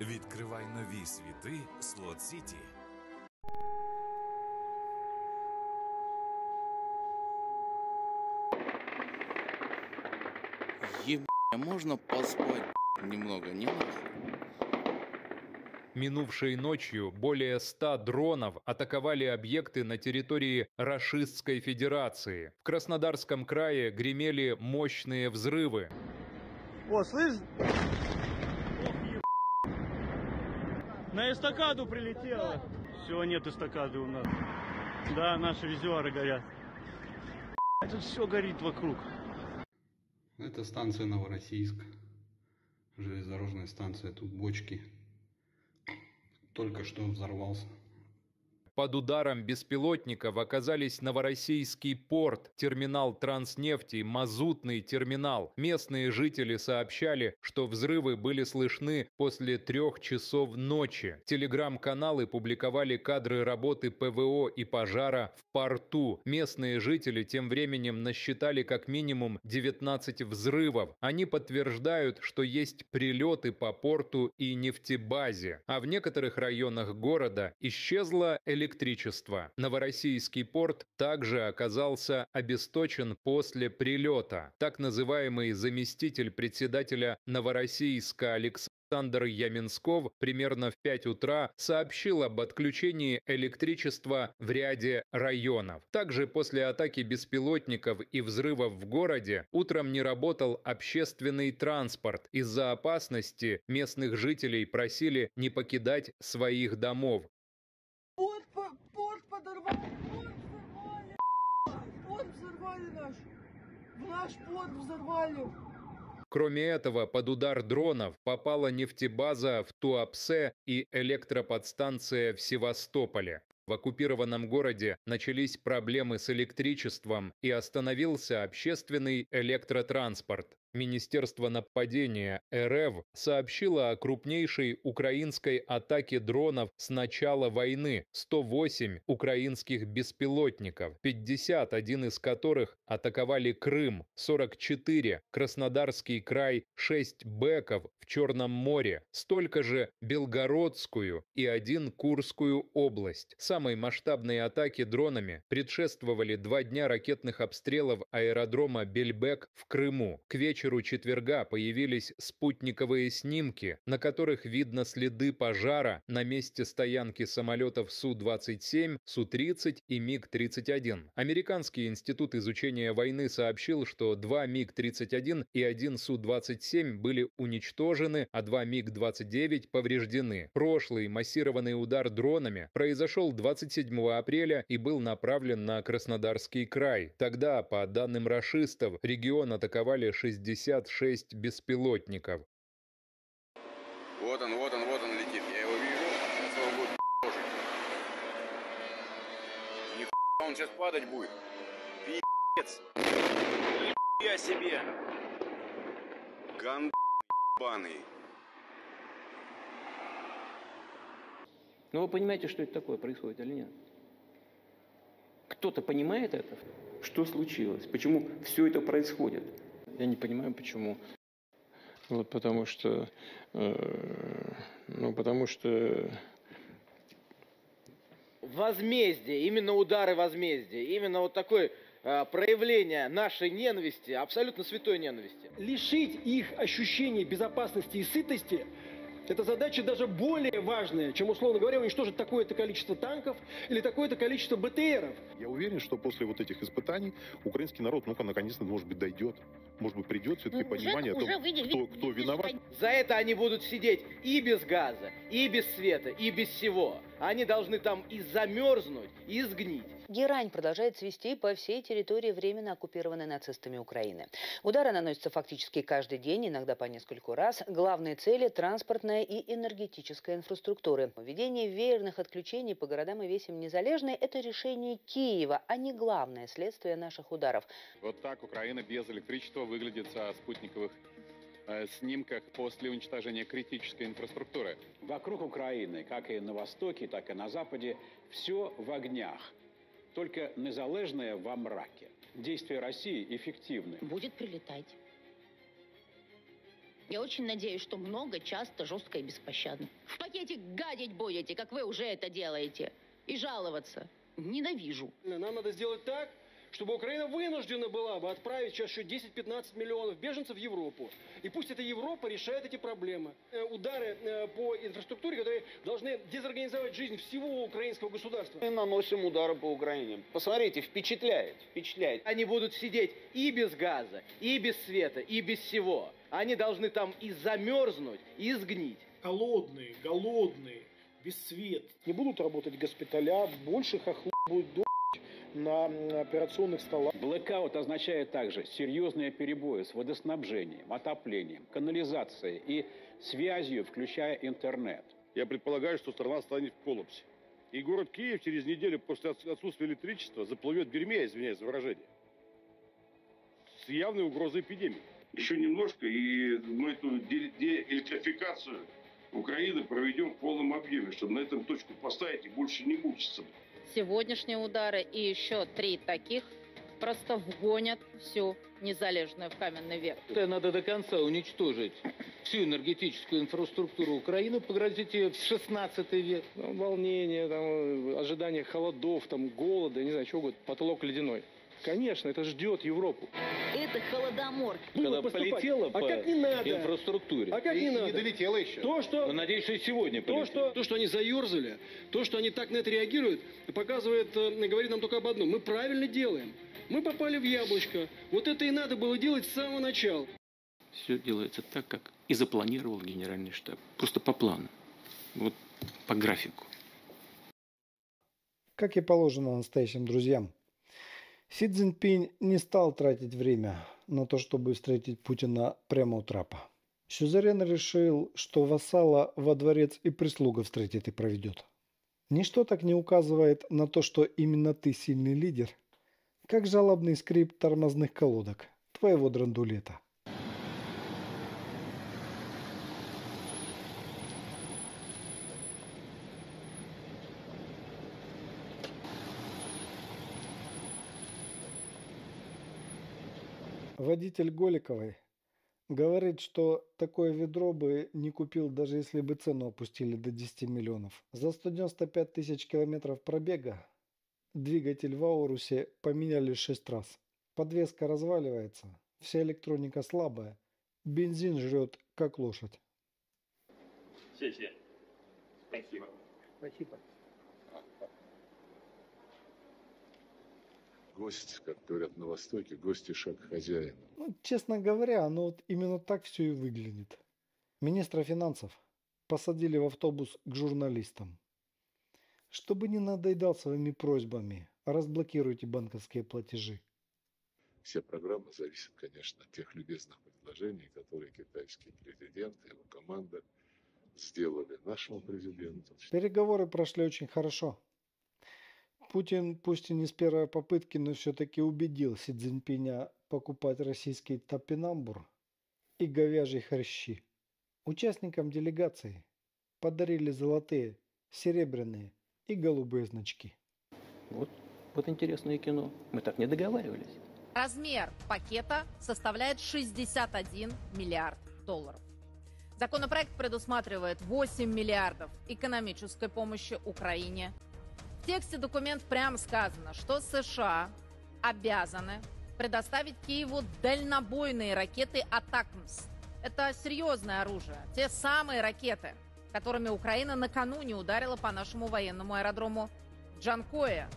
Відкривай нові світи Слот Сіті. Еб... а можно поспать немного, не нахуй? Минувшей ночью более 100 дронов атаковали объекты на территории Рашистской Федерации. В Краснодарском крае гремели мощные взрывы. О, слышь? На эстакаду прилетело. Все, нет эстакады у нас. Да, наши визуары горят. Тут все горит вокруг. Это станция Новороссийск. Железнодорожная станция. Тут бочки. Только что взорвался. Под ударом беспилотников оказались Новороссийский порт, терминал транснефти, мазутный терминал. Местные жители сообщали, что взрывы были слышны после трех часов ночи. Телеграм-каналы публиковали кадры работы ПВО и пожара в порту. Местные жители тем временем насчитали как минимум 19 взрывов. Они подтверждают, что есть прилеты по порту и нефтебазе. А в некоторых районах города исчезла электричество электричества. Новороссийский порт также оказался обесточен после прилета. Так называемый заместитель председателя Новороссийска Александр Александр Яминсков примерно в 5 утра сообщил об отключении электричества в ряде районов. Также после атаки беспилотников и взрывов в городе утром не работал общественный транспорт. Из-за опасности местных жителей просили не покидать своих домов. По- порт взорвали, порт взорвали наш, наш порт взорвали. Кроме этого, под удар дронов попала нефтебаза в Туапсе и электроподстанция в Севастополе. В оккупированном городе начались проблемы с электричеством и остановился общественный электротранспорт. Министерство нападения РФ сообщило о крупнейшей украинской атаке дронов с начала войны – 108 украинских беспилотников, 51 из которых атаковали Крым, 44 – Краснодарский край, 6 Беков в Черном море, столько же Белгородскую и один Курскую область. Самой масштабной атаке дронами предшествовали два дня ракетных обстрелов аэродрома Бельбек в Крыму. К вечеру четверга появились спутниковые снимки, на которых видно следы пожара на месте стоянки самолетов Су-27, Су-30 и МиГ-31. Американский институт изучения войны сообщил, что два МиГ-31 и один Су-27 были уничтожены, а два МиГ-29 повреждены. Прошлый массированный удар дронами произошел 27 апреля и был направлен на Краснодарский край. Тогда, по данным рашистов, регион атаковали 66 беспилотников. Вот он, вот он, вот он летит. Я его вижу. Сейчас его будет. Нихуя он сейчас падать будет. Пиздец. Нихуя себе. Гандон ебаный. Но вы понимаете, что это такое происходит или нет? Кто-то понимает это? Что случилось? Почему все это происходит? Я не понимаю, почему. Вот потому что, э, ну потому что возмездие, именно удары возмездия, именно вот такое э, проявление нашей ненависти, абсолютно святой ненависти. Лишить их ощущения безопасности и сытости – это задача даже более важная, чем, условно говоря, уничтожить такое-то количество танков или такое-то количество БТРов. Я уверен, что после вот этих испытаний украинский народ, ну-ка, наконец-то, может быть, дойдет. Может быть, придет все-таки понимание о том, кто, кто виноват. За это они будут сидеть и без газа, и без света, и без всего. Они должны там и замерзнуть, и сгнить. Герань продолжает свести по всей территории временно оккупированной нацистами Украины. Удары наносятся фактически каждый день, иногда по нескольку раз. Главные цели – транспортная и энергетическая инфраструктуры. Введение веерных отключений по городам и весям Незалежной – это решение Киева, а не главное следствие наших ударов. Вот так Украина без электричества выглядит со спутниковых э, снимках после уничтожения критической инфраструктуры. Вокруг Украины, как и на востоке, так и на западе, все в огнях. Только незалежное во мраке. Действия России эффективны. Будет прилетать. Я очень надеюсь, что много, часто, жестко и беспощадно. В пакете гадить будете, как вы уже это делаете. И жаловаться. Ненавижу. Нам надо сделать так, чтобы Украина вынуждена была бы отправить сейчас еще 10-15 миллионов беженцев в Европу. И пусть эта Европа решает эти проблемы. Э, удары э, по инфраструктуре, которые должны дезорганизовать жизнь всего украинского государства. Мы наносим удары по Украине. Посмотрите, впечатляет, впечатляет. Они будут сидеть и без газа, и без света, и без всего. Они должны там и замерзнуть, и сгнить. Голодные, голодные, без света. Не будут работать госпиталя, больше хохлов будет до на операционных столах. Блэкаут означает также серьезные перебои с водоснабжением, отоплением, канализацией и связью, включая интернет. Я предполагаю, что страна станет в коллапсе. И город Киев через неделю после отсутствия электричества заплывет в дерьме, извиняюсь за выражение. С явной угрозой эпидемии. Еще немножко, и мы эту деэлектрификацию Украины проведем в полном объеме, чтобы на этом точку поставить и больше не мучиться сегодняшние удары и еще три таких просто вгонят всю незалежную в каменный век. Это надо до конца уничтожить всю энергетическую инфраструктуру Украины, погрозить ее в 16 век. Ну, волнение, там, ожидание холодов, там, голода, не знаю, чего угодно, потолок ледяной. Конечно, это ждет Европу. Это холодомор. Когда полетело а по как не надо? инфраструктуре. А как и, не надо? не долетело еще. То, что... Но надеюсь, что и сегодня то, что, то, что они заерзали, то, что они так на это реагируют, показывает, э, говорит нам только об одном. Мы правильно делаем. Мы попали в яблочко. Вот это и надо было делать с самого начала. Все делается так, как и запланировал генеральный штаб. Просто по плану. Вот по графику. Как и положено настоящим друзьям, Си Цзиньпинь не стал тратить время на то, чтобы встретить Путина прямо у трапа. Сюзерен решил, что вассала во дворец и прислуга встретит и проведет. Ничто так не указывает на то, что именно ты сильный лидер, как жалобный скрип тормозных колодок твоего драндулета. Водитель Голиковой говорит, что такое ведро бы не купил, даже если бы цену опустили до 10 миллионов. За 195 тысяч километров пробега двигатель в Аурусе поменяли 6 раз. Подвеска разваливается, вся электроника слабая, бензин жрет как лошадь. Спасибо. Спасибо. Гость, как говорят на Востоке, гости шаг хозяина. Ну, честно говоря, ну вот именно так все и выглядит. Министра финансов посадили в автобус к журналистам. Чтобы не надоедал своими просьбами, разблокируйте банковские платежи. Все программы зависят, конечно, от тех любезных предложений, которые китайский президент и его команда сделали нашему президенту. Переговоры прошли очень хорошо. Путин, пусть и не с первой попытки, но все-таки убедил Си Цзиньпиня покупать российский топинамбур и говяжьи хрящи. Участникам делегации подарили золотые, серебряные и голубые значки. Вот, вот интересное кино. Мы так не договаривались. Размер пакета составляет 61 миллиард долларов. Законопроект предусматривает 8 миллиардов экономической помощи Украине в тексте документ прямо сказано, что США обязаны предоставить Киеву дальнобойные ракеты «Атакмс». Это серьезное оружие. Те самые ракеты, которыми Украина накануне ударила по нашему военному аэродрому Джанкоя.